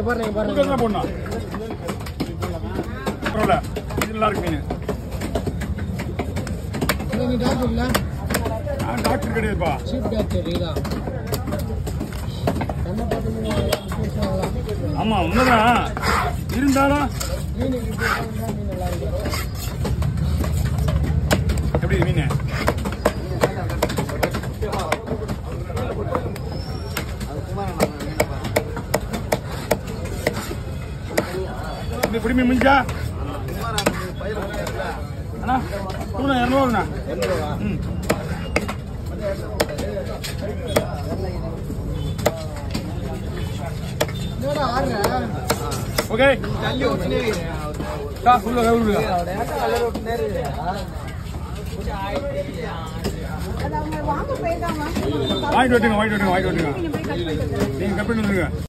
இங்க பாருங்க இங்க பாருங்க இது நல்லா இருக்கு மீன். டாக்டர் இல்ல? நான் டாக்டர் கிடையாதுப்பா. சீப் டாக்டர் இதா. ஆமா உண்மைதான். இருந்தாலும் மீன் நல்லா இருக்கும் எப்படி மீன் இப்படி மீன் முடிஞ்சா அண்ணா கொடுண்ணா இரநூறுண்ணா. ம். ஓகே. கா உள்ள கை போயிருக்காங்க வாங்கிட்டு வந்துங்க வாங்கிட்டு வந்துங்க வாங்கிட்டு வந்துங்க நீங்க போய் கட் பண்ணிட்டு நீங்க கட் பண்ணி வந்துருங்க.